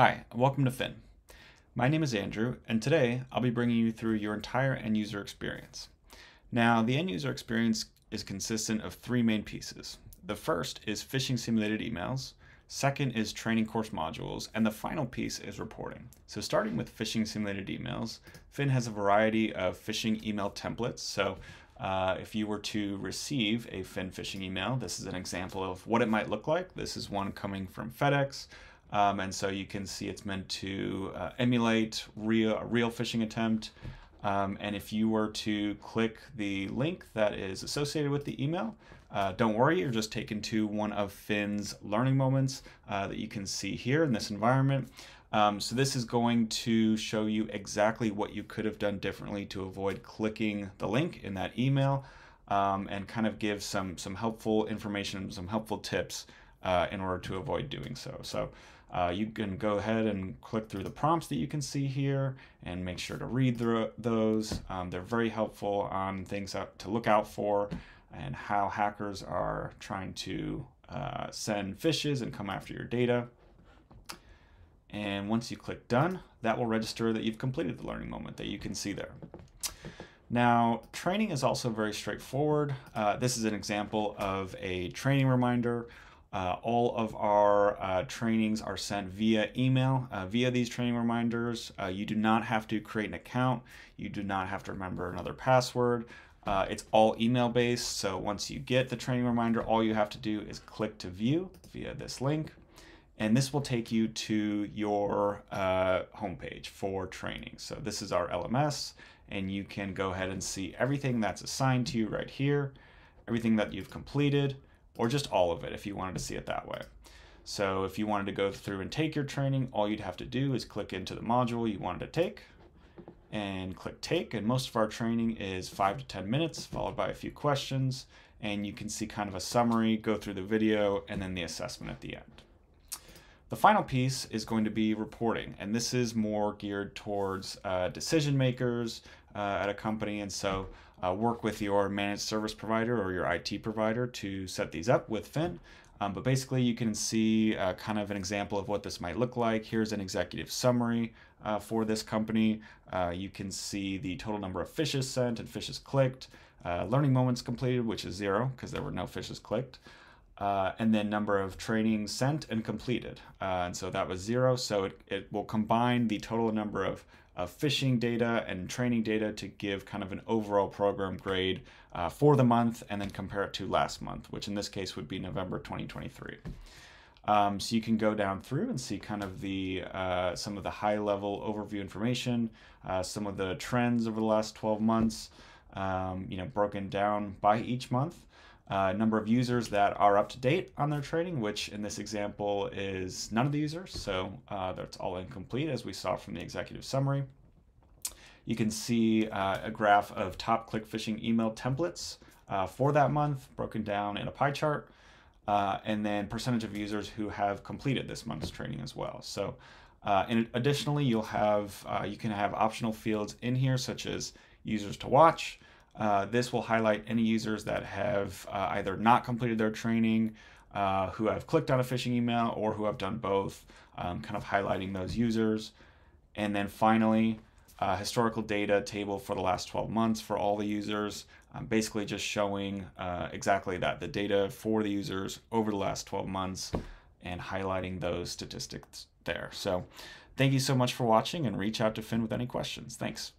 Hi, welcome to Phin. My name is Andrew, and today I'll be bringing you through your entire end user experience. Now, the end user experience is consistent of three main pieces. The first is phishing simulated emails, second is training course modules, and the final piece is reporting. So starting with phishing simulated emails, Phin has a variety of phishing email templates. So uh, if you were to receive a Phin phishing email, this is an example of what it might look like. This is one coming from FedEx. Um, and so you can see it's meant to uh, emulate real, a real phishing attempt. Um, and if you were to click the link that is associated with the email, uh, don't worry, you're just taken to one of Phin's learning moments uh, that you can see here in this environment. Um, so this is going to show you exactly what you could have done differently to avoid clicking the link in that email um, and kind of give some, some helpful information, some helpful tips uh, in order to avoid doing so. So uh, you can go ahead and click through the prompts that you can see here and make sure to read through those. Um, they're very helpful on things to look out for and how hackers are trying to uh, send phishes and come after your data. And once you click done, that will register that you've completed the learning moment that you can see there. Now, training is also very straightforward. Uh, this is an example of a training reminder uh, all of our uh, trainings are sent via email, uh, via these training reminders. Uh, you do not have to create an account. You do not have to remember another password. Uh, it's all email based. So once you get the training reminder, all you have to do is click to view via this link. And this will take you to your uh, homepage for training. So this is our LMS, and you can go ahead and see everything that's assigned to you right here, everything that you've completed, or just all of it if you wanted to see it that way. So if you wanted to go through and take your training, all you'd have to do is click into the module you wanted to take and click take. And most of our training is five to 10 minutes followed by a few questions. And you can see kind of a summary, go through the video, and then the assessment at the end. The final piece is going to be reporting, and this is more geared towards uh, decision makers uh, at a company. And so uh, work with your managed service provider or your IT provider to set these up with Phin. Um, but basically, you can see uh, kind of an example of what this might look like. Here's an executive summary uh, for this company. Uh, you can see the total number of phishes sent and phishes clicked, learning moments completed, which is zero because there were no phishes clicked, uh, and then number of trainings sent and completed. and so that was zero. So it, it will combine the total number of of phishing data and training data to give kind of an overall program grade uh, for the month and then compare it to last month, which in this case would be November 2023. Um, so you can go down through and see kind of the uh, some of the high level overview information, uh, some of the trends over the last 12 months, um, you know, broken down by each month. Uh, number of users that are up to date on their training, which in this example is none of the users, so uh, that's all incomplete as we saw from the executive summary. You can see uh, a graph of top click phishing email templates uh, for that month broken down in a pie chart, uh, and then percentage of users who have completed this month's training as well. So uh, and additionally, you'll have, you can have optional fields in here such as users to watch, uh, this will highlight any users that have uh, either not completed their training, uh, who have clicked on a phishing email, or who have done both, um, kind of highlighting those users. And then finally, uh, historical data table for the last 12 months for all the users, um, basically just showing uh, exactly that, the data for the users over the last 12 months and highlighting those statistics there. So thank you so much for watching and reach out to Phin with any questions. Thanks.